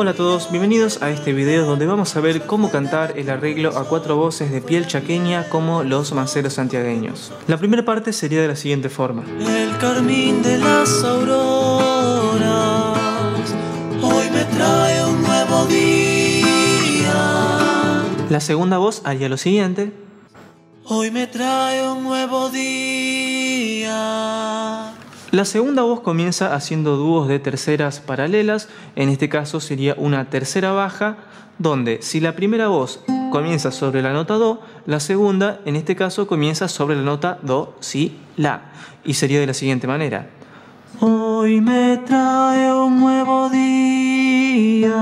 Hola a todos, bienvenidos a este video donde vamos a ver cómo cantar el arreglo a cuatro voces de piel chaqueña como los maceros santiagueños. La primera parte sería de la siguiente forma. El carmín de las auroras hoy me trae un nuevo día. La segunda voz haría lo siguiente. Hoy me trae un nuevo día. La segunda voz comienza haciendo dúos de terceras paralelas, en este caso sería una tercera baja, donde si la primera voz comienza sobre la nota Do, la segunda en este caso comienza sobre la nota Do, Si, La, y sería de la siguiente manera. Hoy me trae un nuevo día.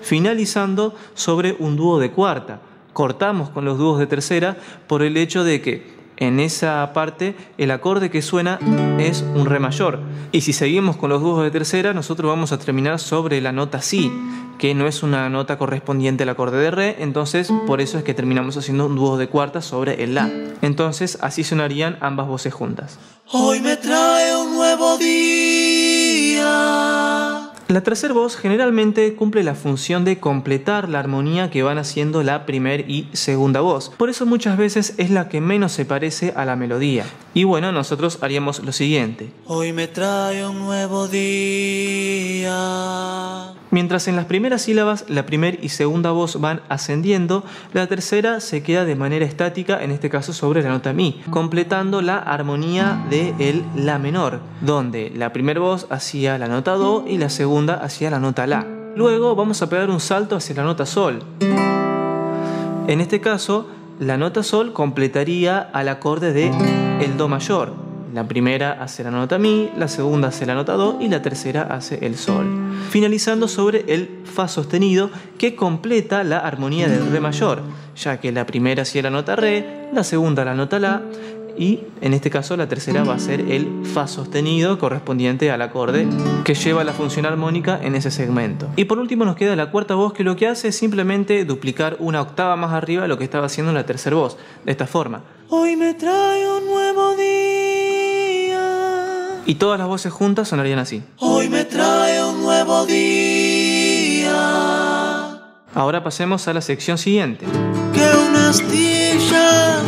Finalizando sobre un dúo de cuarta. Cortamos con los dúos de tercera por el hecho de que en esa parte el acorde que suena es un re mayor. Y si seguimos con los dúos de tercera, nosotros vamos a terminar sobre la nota si, que no es una nota correspondiente al acorde de re, entonces por eso es que terminamos haciendo un dúo de cuarta sobre el la. Entonces así sonarían ambas voces juntas. Hoy me trae un nuevo día. La tercera voz generalmente cumple la función de completar la armonía que van haciendo la primera y segunda voz. Por eso muchas veces es la que menos se parece a la melodía. Y bueno, nosotros haríamos lo siguiente. Hoy me trae un nuevo día. Mientras en las primeras sílabas la primera y segunda voz van ascendiendo, la tercera se queda de manera estática, en este caso sobre la nota mi, completando la armonía de la menor, donde la primera voz hacía la nota do y la segunda hacía la nota la. Luego vamos a pegar un salto hacia la nota sol. En este caso, la nota sol completaría al acorde de el do mayor. La primera hace la nota mi, la segunda hace la nota do y la tercera hace el sol. Finalizando sobre el fa sostenido que completa la armonía del re mayor, ya que la primera hacía la nota re, la segunda la nota la y en este caso la tercera va a ser el fa sostenido correspondiente al acorde que lleva la función armónica en ese segmento. Y por último nos queda la cuarta voz que lo que hace es simplemente duplicar una octava más arriba lo que estaba haciendo la tercera voz, de esta forma. Y todas las voces juntas sonarían así. Hoy me trae un nuevo día. Ahora pasemos a la sección siguiente. Que una astilla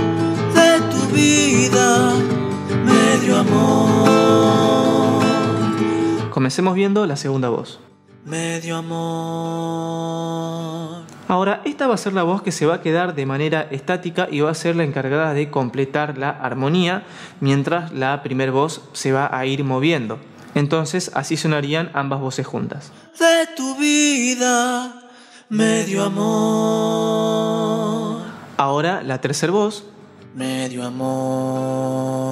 de tu vida me dio amor. Comencemos viendo la segunda voz. Me dio amor. Ahora, esta va a ser la voz que se va a quedar de manera estática y va a ser la encargada de completar la armonía, mientras la primera voz se va a ir moviendo. Entonces, así sonarían ambas voces juntas. De tu vida me dio amor. Ahora, la tercera voz. Me dio amor.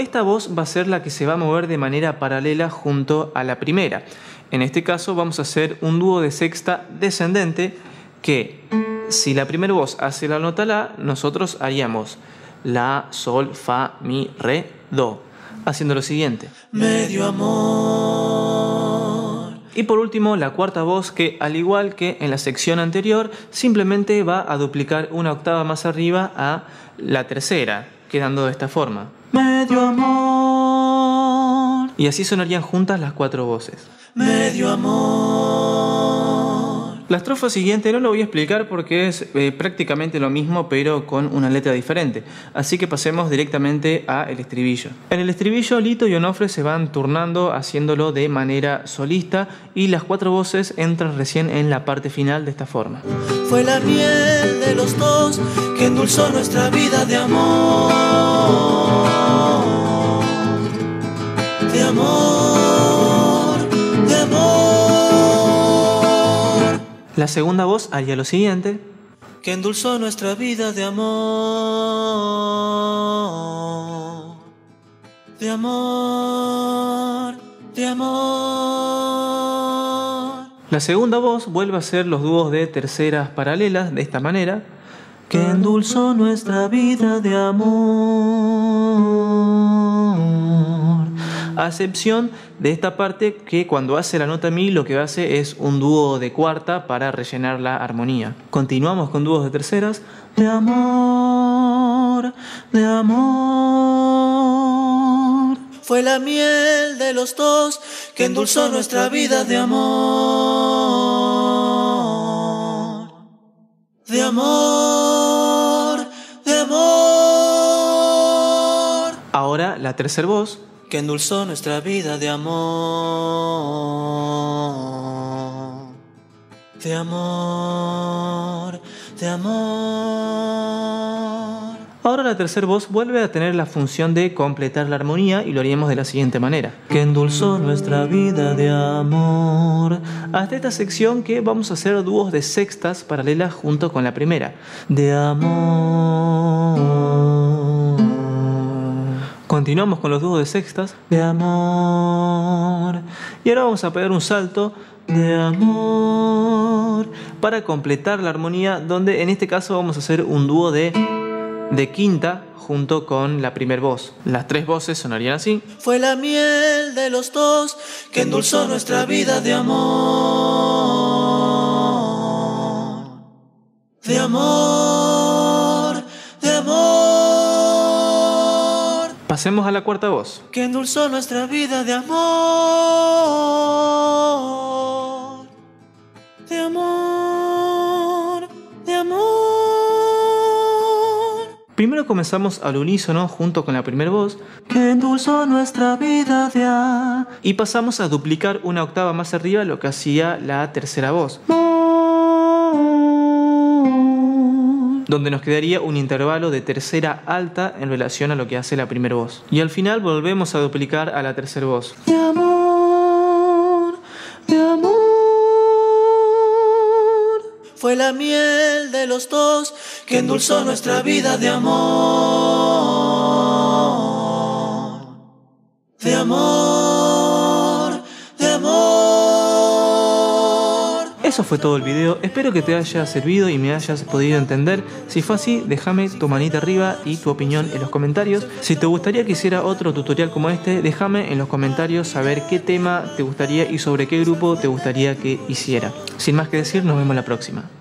Esta voz va a ser la que se va a mover de manera paralela junto a la primera. En este caso vamos a hacer un dúo de sexta descendente que si la primera voz hace la nota la, nosotros haríamos la, sol, fa, mi, re, do, haciendo lo siguiente. Me dio amor. Y por último, la cuarta voz que, al igual que en la sección anterior, simplemente va a duplicar una octava más arriba a la tercera, quedando de esta forma. Me dio amor. Y así sonarían juntas las cuatro voces. Me dio amor. La estrofa siguiente no lo voy a explicar porque es eh, prácticamente lo mismo pero con una letra diferente. Así que pasemos directamente al estribillo. En el estribillo Lito y Onofre se van turnando haciéndolo de manera solista y las cuatro voces entran recién en la parte final de esta forma. Fue la miel de los dos que endulzó nuestra vida de amor. De amor, La segunda voz haría lo siguiente. Que endulzó nuestra vida de amor. De amor, de amor. La segunda voz vuelve a ser los dúos de terceras paralelas de esta manera. Que endulzó nuestra vida de amor. A excepción de esta parte que cuando hace la nota mi lo que hace es un dúo de cuarta para rellenar la armonía. Continuamos con dúos de terceras. De amor, de amor. Fue la miel de los dos que endulzó nuestra vida de amor. De amor, de amor. Ahora la tercera voz. Que endulzó nuestra vida de amor. De amor, de amor. Ahora la tercera voz vuelve a tener la función de completar la armonía y lo haríamos de la siguiente manera. Que endulzó nuestra vida de amor. Hasta esta sección que vamos a hacer dúos de sextas paralelas junto con la primera. De amor. Continuamos con los dúos de sextas. De amor. Y ahora vamos a pegar un salto De amor. para completar la armonía donde en este caso vamos a hacer un dúo de, de quinta junto con la primer voz. Las tres voces sonarían así. Fue la miel de los dos que endulzó nuestra vida de amor. De amor, Pasemos a la cuarta voz. Que endulzó nuestra vida de amor. De amor, de amor. Primero comenzamos al unísono junto con la primera voz Que endulzó nuestra vida de amor. y pasamos a duplicar una octava más arriba lo que hacía la tercera voz, donde nos quedaría un intervalo de tercera alta en relación a lo que hace la primera voz. Y al final volvemos a duplicar a la tercera voz. De amor, de amor. Fue la miel de los dos que endulzó nuestra vida de amor. De amor, Eso fue todo el video, espero que te haya servido y me hayas podido entender. Si fue así, déjame tu manita arriba y tu opinión en los comentarios. Si te gustaría que hiciera otro tutorial como este, déjame en los comentarios saber qué tema te gustaría y sobre qué grupo te gustaría que hiciera. Sin más que decir, nos vemos la próxima.